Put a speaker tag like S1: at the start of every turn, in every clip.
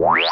S1: What?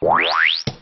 S1: What?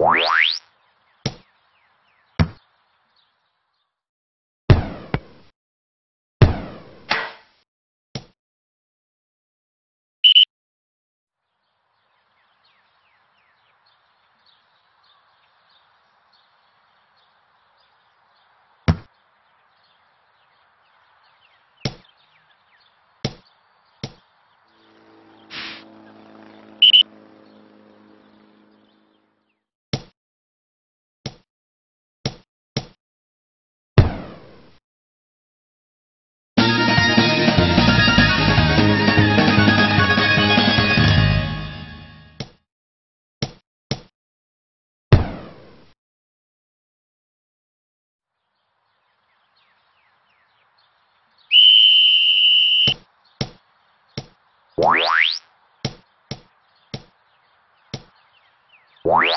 S1: Yeah. What?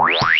S1: Wow.